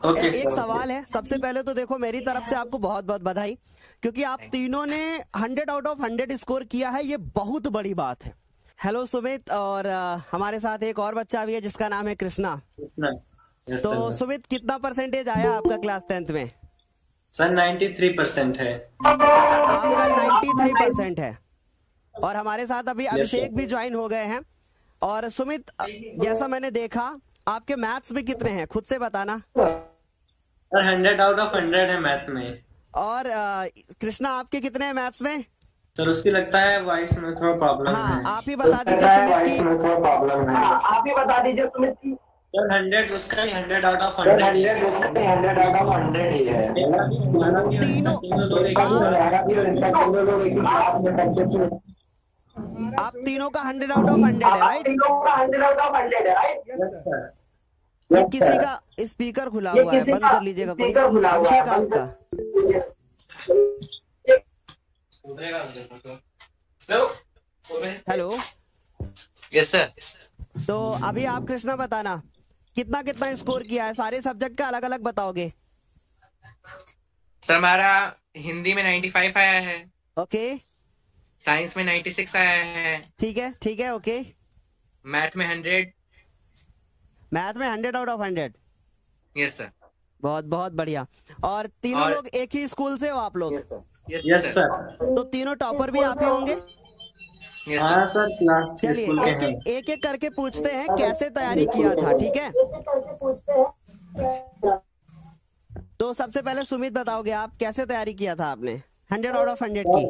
Okay एक सवाल है। सबसे पहले तो देखो मेरी तरफ़ से आपको बहुत बहुत बधाई क्योंकि आप तीनों ने 100 आउट ऑफ़ 100 स्कोर किया है। ये बहुत बड़ी बात है। हेलो सुमित और हमारे साथ एक और बच्चा भी है जिसका नाम है कृष्णा। तो सुमित कितना परसेंटेज आया आपका क्लास टेंथ में? सर 93 परसेंट है। आपका 93 परसेंट है। और हमारे साथ अभी अभिषेक भी ज्वाइन हो गए हैं। और सुमित जैसा मैंने देखा आपके मैथ्स में कितने हैं? खुद से बताना। सर 100 आउट ऑफ़ 100 है मैथ में। और कृष्णा आपके कितने हैं मैथ्स में? सर उसकी लगता है वॉइस में थोड़ा प्रॉब्लम हाँ है। आप ही बता दीजिए सुमित की। हाँ, आप ही बता दीजिए सुमित की। सर 100 उसका ही 100 out of sir 100 hundred hundred out of hundred ही है तीनों- ही हाँ। ही आप तीनों का हंड्रेड आउट ऑफ़ हंड्रेड है राइट तीनों का हंड्रेड आउट ऑफ़ हंड्रेड है राइट. ये किसी का स्पीकर खुला हुआ है बंद कर लीजिएगा कोई स्पीकर खुला हुआ है, अभिषेक बंद कर- आपका हेलो। यस सर तो अभी आप कृष्णा बताना कितना कितना स्कोर किया है? सारे सब्जेक्ट का अलग अलग बताओगे? सर हमारा हिंदी में 95 आया है। ओके साइंस में 96 आया है। ठीक है ठीक है ओके मैथ में 100 मैथ में hundred out of hundred. Yes sir बहुत बहुत बढ़िया। और तीनों और- लोग एक ही स्कूल से हो आप लोग? यस सर तो तीनों टॉपर भी आप ही होंगे? हाँ चलिए एक एक एक एक करके पूछते हैं कैसे तैयारी किया था ठीक है? तो सबसे पहले सुमित बताओगे आप कैसे तैयारी किया था आपने? हंड्रेड आउट ऑफ़ हंड्रेड की।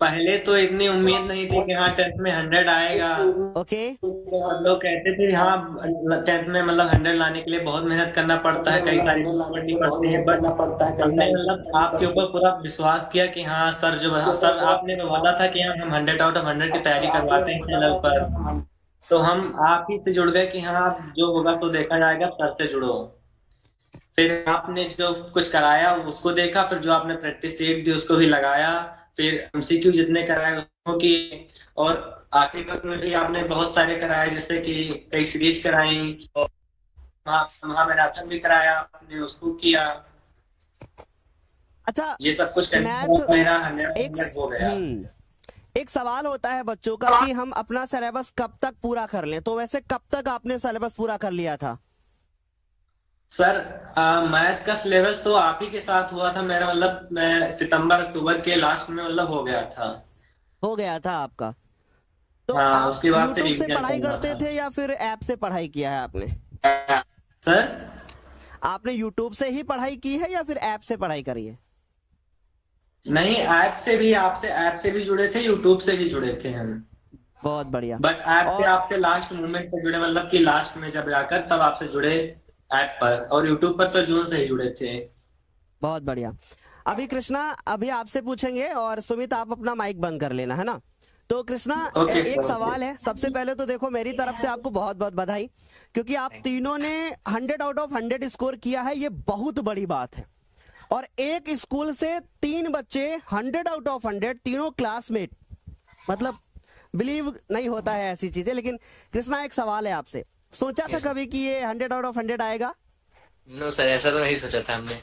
पहले तो इतनी उम्मीद नहीं थी कि हाँ टेंथ में 100 आएगा। ओके और लोग कहते थे हाँ टेंथ में मतलब 100 लाने के लिए बहुत मेहनत करना पड़ता है कई सारी पड़ती है बट हमने मतलब आपके ऊपर पूरा विश्वास किया कि हाँ सर जो सर आपने तो बोला था कि हाँ हम 100 आउट ऑफ़ 100 की तैयारी करवाते हैं चैनल पर। तो हम आप ही से जुड़ गए कि हाँ आप जो होगा तो देखा जाएगा सर से जुड़ो। फिर आपने जो कुछ कराया उसको देखा फिर जो आपने प्रैक्टिस सीट दी उसको भी लगाया। फिर एमसीक्यू जितने कराए उसको किए और आखिर में भी आपने बहुत सारे कराए जैसे कि कई सीरीज़ कराई और महामैराथन भी कराया आपने उसको किया। अच्छा ये सब कुछ के Math मेरा एक हो गया। हम्म, एक सवाल होता है बच्चों का कि हम अपना सिलेबस कब तक पूरा कर लें? तो वैसे कब तक आपने सिलेबस पूरा कर लिया था? सर मैथ का सिलेबस तो आप ही के साथ हुआ था मेरा मतलब मैं सितंबर अक्टूबर के लास्ट में मतलब हो गया था। हो गया था आपका। तो हाँ, आप उसके बाद फिर से पढ़ाई करते था। या फिर ऐप से पढ़ाई किया है आपने? सर? आपने यूट्यूब से ही पढ़ाई की है या फिर ऐप से पढ़ाई करी है? नहीं ऐप से भी आपसे ऐप से भी जुड़े थे यूट्यूब से भी जुड़े थे हम। बहुत बढ़िया। बट ऐप से आपसे लास्ट मोमेंट से जुड़े मतलब कि लास्ट में जब जाकर तब आपसे जुड़े ऐप पर और यूट्यूब पर तो जून से जुड़े थे। बहुत बढ़िया। अभी कृष्णा अभी आपसे पूछेंगे और सुमित आप अपना माइक बंद कर लेना है ना? तो कृष्णा Okay, एक. सवाल है। सबसे पहले तो देखो मेरी तरफ़ से आपको बहुत बहुत बधाई क्योंकि आप तीनों ने 100 आउट ऑफ़ 100 स्कोर किया है ये बहुत बड़ी बात है। और एक स्कूल से तीन बच्चे 100 आउट ऑफ़ 100 तीनों क्लासमेट मतलब बिलीव नहीं होता है ऐसी चीज़ें लेकिन कृष्णा एक सवाल है आपसे। सोचा था कभी कि ये 100 आउट ऑफ़ 100 आएगा? नो सर ऐसा तो नहीं सोचा था हमने।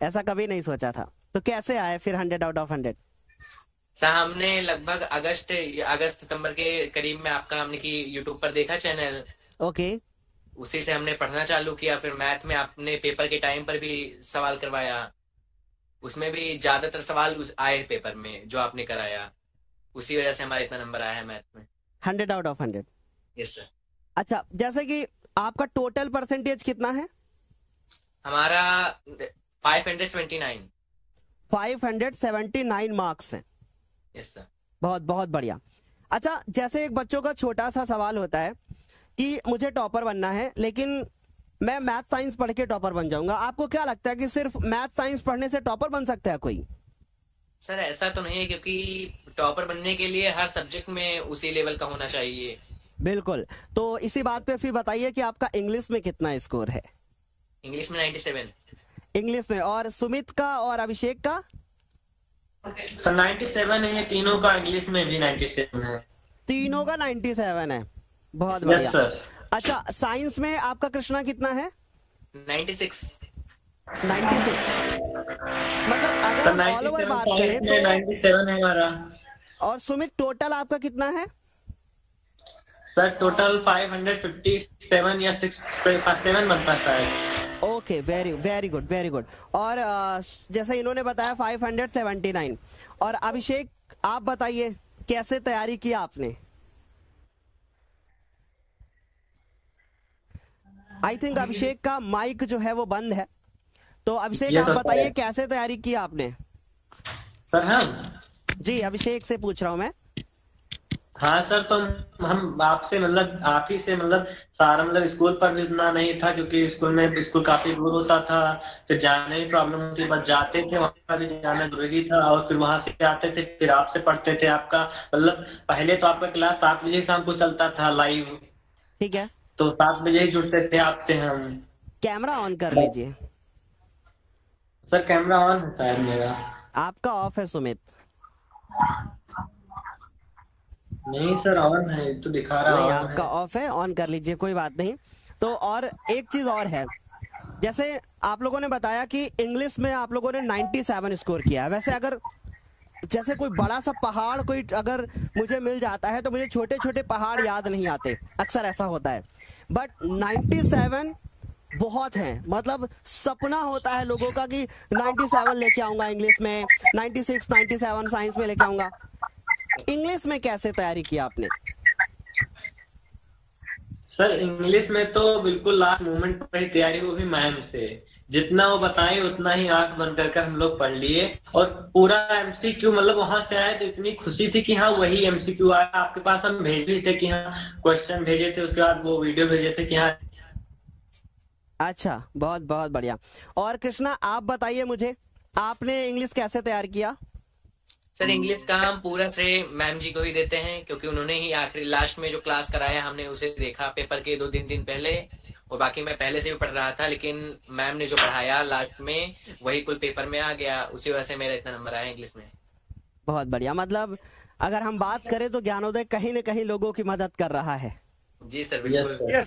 ऐसा कभी नहीं सोचा था। तो कैसे आए फिर 100 आउट ऑफ़ 100 सर हमने लगभग अगस्त अगस्त सितंबर के करीब में आपका हमने की यूट्यूब पर देखा चैनल ओके उसी से हमने पढ़ना चालू किया फिर मैथ में आपने पेपर के टाइम पर भी सवाल करवाया। उसमें भी ज़्यादातर सवाल उस आए पेपर में जो आपने कराया। उसी वजह से हमारा इतना नंबर आया है मैथ में। Hundred out of hundred yes sir अच्छा जैसे कि आपका टोटल परसेंटेज कितना है? हमारा five hundred seventy nine 579 marks हैं। यस सर बहुत बहुत बढ़िया। अच्छा जैसे एक बच्चों का छोटा सा सवाल होता है कि मुझे टॉपर बनना है लेकिन मैं मैथ साइंस पढ़ के टॉपर बन जाऊँगा। आपको क्या लगता है कि सिर्फ़ मैथ साइंस पढ़ने से टॉपर बन सकता है कोई? सर ऐसा तो नहीं है क्योंकि टॉपर बनने के लिए हर सब्जेक्ट में उसी लेवल का होना चाहिए। बिल्कुल। तो इसी बात पे फिर बताइए कि आपका इंग्लिश में कितना स्कोर है? इंग्लिश में 97 इंग्लिश में। और सुमित का और अभिषेक का? सर 97 है तीनों का इंग्लिश में भी 97 है। तीनों का 97 है। बहुत बढ़िया। सर अच्छा साइंस में आपका कृष्णा कितना है? 96 96 मतलब अगर ऑल ओवर बात करें तो 97 है हमारा। और सुमित टोटल आपका कितना है? सर टोटल 557 या 6 सेवन बनता है। Okay very very good very good और अ, जैसे इन्होंने बताया 579 और अभिषेक आप बताइए कैसे तैयारी की आपने? आई थिंक अभिषेक का माइक जो है वो बंद है। तो अभिषेक आप बताइए कैसे तैयारी की आपने? सर हम जी अभिषेक से पूछ रहा हूँ मैं। हाँ सर तो हम- आपसे मतलब आप ही से मतलब सारा मतलब स्कूल पर भी उतना नहीं था क्योंकि स्कूल में स्कूल काफ़ी दूर होता था। फिर जाने में प्रॉब्लम होती बस जाते थे वहाँ पर भी जाना ज़रूरी था और फिर वहाँ से आते थे फिर आपसे पढ़ते थे आपका। मतलब पहले तो आपका क्लास सात बजे शाम को चलता था लाइव ठीक है। तो सात बजे ही जुड़ते थे आपसे हम। कैमरा ऑन कर लीजिए। सर कैमरा ऑन है शायद मेरा। आपका ऑफ़ है सुमित। नहीं सर ऑन है तो दिखा रहा नहीं आपका ऑफ़ है ऑन कर लीजिए कोई बात नहीं। तो और एक चीज़ और है जैसे आप लोगों ने बताया कि इंग्लिश में आप लोगों ने 97 स्कोर किया है। वैसे अगर जैसे कोई बड़ा सा पहाड़ कोई अगर मुझे मिल जाता है तो मुझे छोटे छोटे पहाड़ याद नहीं आते। अक्सर ऐसा होता है। बट 97 बहुत हैं। मतलब सपना होता है लोगों का कि 97 लेके आऊँगा इंग्लिश में 96 97 साइंस में लेके आऊँगा। इंग्लिश में कैसे तैयारी की आपने? सर इंग्लिश में तो बिल्कुल लास्ट मोमेंट पर ही तैयारी वो भी मैम से। जितना वो बताए उतना ही आँख बंद करके हम लोग पढ़ लिए। और पूरा एमसीक्यू मतलब वहाँ से आए तो इतनी खुशी थी कि हाँ वही एमसीक्यू आया। आपके पास हम भेज थे कि हाँ क्वेश्चन भेजे थे उसके बाद वो वीडियो भेजे थे कि हाँ। अच्छा बहुत बहुत बढ़िया। और कृष्णा आप बताइए मुझे आपने इंग्लिश कैसे तैयार किया? सर इंग्लिश का हम पूरा श्रेय मैम जी को ही देते हैं क्योंकि उन्होंने ही आखिरी लास्ट में जो क्लास कराया हमने उसे देखा पेपर के दो तीन दिन पहले और बाकी मैं पहले से भी पढ़ रहा था लेकिन मैम ने जो पढ़ाया लास्ट में वही कुल पेपर में आ गया उसी वजह से मेरा इतना नंबर आया इंग्लिश में। बहुत बढ़िया। मतलब अगर हम बात करें तो ज्ञानोदय कहीं न कहीं लोगों की मदद कर रहा है। जी सर बिल्कुल।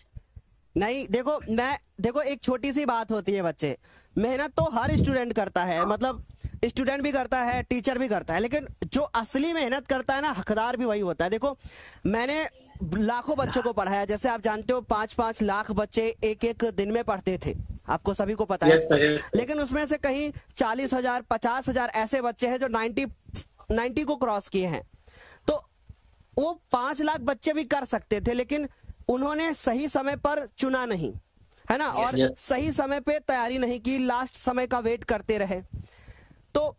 नहीं देखो मैं देखो एक छोटी सी बात होती है बच्चे। मेहनत तो हर स्टूडेंट करता है मतलब स्टूडेंट भी करता है टीचर भी करता है लेकिन जो असली मेहनत करता है ना हकदार भी वही होता है। देखो मैंने लाखों बच्चों को पढ़ाया जैसे आप जानते हो पाँच पाँच लाख बच्चे एक एक दिन में पढ़ते थे। आपको सभी को पता है। लेकिन उसमें से कहीं चालीस हज़ार पचास हज़ार ऐसे बच्चे हैं जो नाइन्टी नाइन्टी को क्रॉस किए हैं। तो वो पाँच लाख बच्चे भी कर सकते थे लेकिन उन्होंने सही समय पर चुना नहीं है ना? Yes, और yes. सही समय पे तैयारी नहीं की लास्ट समय का वेट करते रहे। तो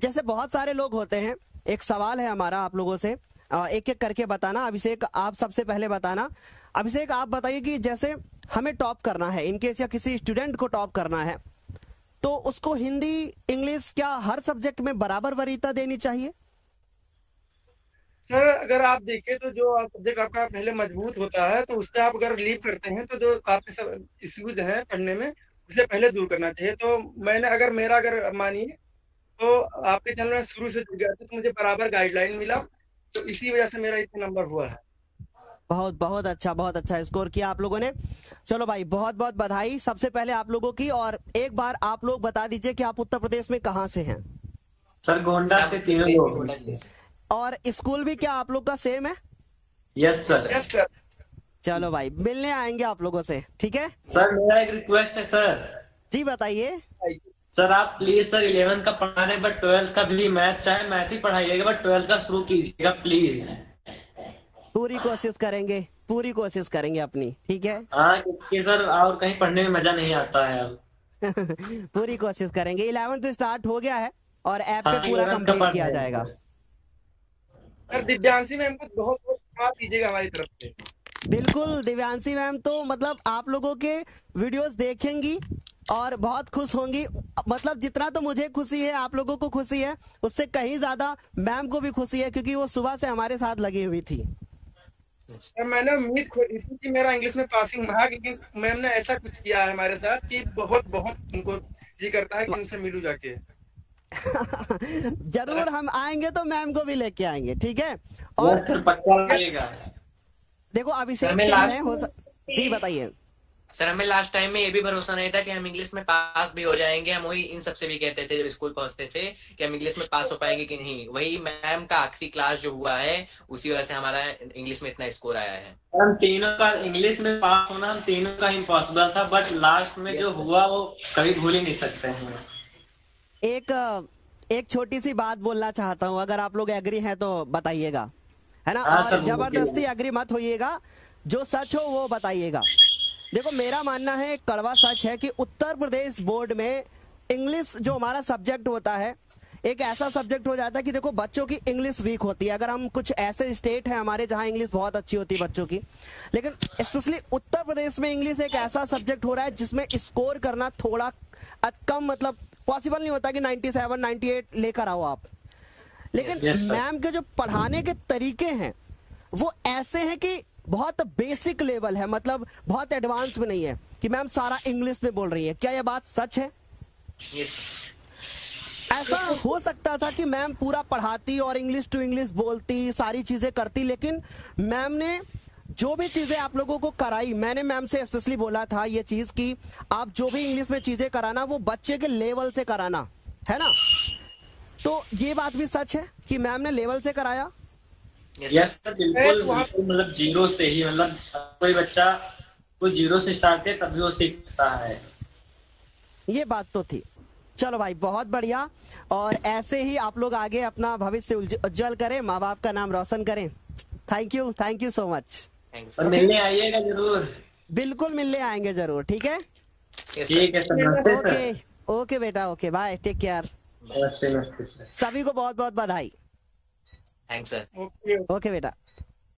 जैसे बहुत सारे लोग होते हैं, एक सवाल है हमारा आप लोगों से एक एक करके बताना, अभिषेक आप सबसे पहले बताना। अभिषेक, आप बताइए कि जैसे हमें टॉप करना है इनकेस या किसी स्टूडेंट को टॉप करना है तो उसको हिंदी, इंग्लिश क्या हर सब्जेक्ट में बराबर वरीयता देनी चाहिए? सर, अगर आप देखें तो जो सब्जेक्ट आपका पहले मज़बूत होता है तो उससे आप अगर लीव करते हैं तो जो आपके इश्यूज़ हैं पढ़ने में, उसे पहले दूर करना चाहिए। तो मैंने, अगर मेरा अगर मानिए तो आपके चैनल में शुरू से जुड़ गया था तो मुझे बराबर गाइडलाइन मिला तो इसी वजह से मेरा इतना नंबर हुआ है। बहुत बहुत अच्छा बहुत अच्छा स्कोर किया आप लोगों ने। चलो भाई बहुत बहुत बधाई सबसे पहले आप लोगों की और एक बार आप लोग बता दीजिए कि आप उत्तर प्रदेश में कहाँ से हैं? सर गोंडा से तीनों लोग। और स्कूल भी क्या आप लोग का सेम है? यस सर यस सर चलो भाई मिलने आएँगे आप लोगों से ठीक है? सर मेरा एक रिक्वेस्ट है सर जी बताइए। सर आप प्लीज़ सर इलेवन का पढ़ा रहे बट ट्वेल्थ का भी मैथ चाहे मैथ ही पढ़ाइएगा बट ट्वेल्थ का शुरू कीजिएगा प्लीज़ पूरी कोशिश करेंगे पूरी कोशिश करेंगे अपनी ठीक है? हाँ क्योंकि सर और कहीं पढ़ने में मज़ा नहीं आता है अब। पूरी कोशिश करेंगे। इलेवेंथ स्टार्ट हो गया है और ऐप पे हाँ, पूरा 11th कंप्लीट किया जाएगा। सर। दिव्यांशी मैम को बहुत बहुत धन्यवाद दीजिएगा हमारी तरफ़ से। बिल्कुल दिव्यांशी मैम तो मतलब आप लोगों के वीडियोस देखेंगी और बहुत खुश होंगी। मतलब जितना तो मुझे खुशी है आप लोगों को खुशी है उससे कहीं ज़्यादा मैम को भी खुशी है क्योंकि वो सुबह से हमारे साथ लगी हुई थी। मैंने उम्मीद खोई थी कि मेरा इंग्लिश में पासिंग रहा क्योंकि मैम ने ऐसा कुछ किया है हमारे साथ कि बहुत बहुत उनको जी करता है कि उनसे मिलूं जाके। ज़रूर हम आएँगे तो मैम को भी लेके आएँगे ठीक है? और देखो अभिषेक. जी बताइए। सर हमें लास्ट टाइम में ये भी भरोसा नहीं था कि हम इंग्लिश में पास भी हो जाएँगे। हम वही इन सबसे भी कहते थे जब स्कूल पहुँचते थे कि हम इंग्लिश में पास हो पाएँगे कि नहीं। वही मैम का आखिरी क्लास जो हुआ है उसी वजह से हमारा इंग्लिश में इतना स्कोर आया है। हम तीनों का इंग्लिश में पास होना हम तीनों का इम्पॉसिबल था बट लास्ट में जो हुआ वो कभी भूल ही नहीं सकते हैं। एक एक छोटी सी बात बोलना चाहता हूँ। अगर आप लोग एग्री हैं तो बताइएगा। है ना? हाँ, और ज़बरदस्ती एग्री मत होइएगा। जो सच हो वो बताइएगा। देखो मेरा मानना है कड़वा सच है कि उत्तर प्रदेश बोर्ड में इंग्लिश जो हमारा सब्जेक्ट होता है एक ऐसा सब्जेक्ट हो जाता है कि देखो बच्चों की इंग्लिश वीक होती है अगर हम कुछ ऐसे स्टेट है हमारे जहाँ इंग्लिश बहुत अच्छी होती है बच्चों की लेकिन स्पेशली उत्तर प्रदेश में इंग्लिश एक ऐसा सब्जेक्ट हो रहा है जिसमें स्कोर करना थोड़ा कम मतलब पॉसिबल नहीं होता कि 97, 98 लेकर आओ आप लेकिन Yes, sir. मैम के जो पढ़ाने के तरीके हैं वो ऐसे हैं कि बहुत बेसिक लेवल है मतलब बहुत एडवांस में नहीं है कि मैम सारा इंग्लिश में बोल रही है। क्या यह बात सच है? यस ऐसा हो सकता था कि मैम पूरा पढ़ाती और इंग्लिश टू इंग्लिश बोलती सारी चीज़ें करती लेकिन मैम ने जो भी चीज़ें आप लोगों को कराई मैंने मैम से स्पेशली बोला था ये चीज़ कि आप जो भी इंग्लिश में चीज़ें कराना वो बच्चे के लेवल से कराना है ना? तो ये बात भी सच है कि मैम ने लेवल से कराया? यस यस सर बिल्कुल मतलब ज़ीरो से ही मतलब कोई बच्चा कोई ज़ीरो से स्टार्ट है तभी वो सीख सकता है। ये बात तो थी। चलो भाई बहुत बढ़िया। और ऐसे ही आप लोग आगे अपना भविष्य उज्जवल करें माँ बाप का नाम रोशन करें। Thank you thank you so much और मिलने आइएगा ज़रूर। बिल्कुल मिलने आएँगे ज़रूर ठीक है? ठीक है सर ओके ओके बेटा ओके बाय टेक केयर। नमस्ते नमस्ते सभी को बहुत बहुत बधाई। थैंक्स सर ओके ओके बेटा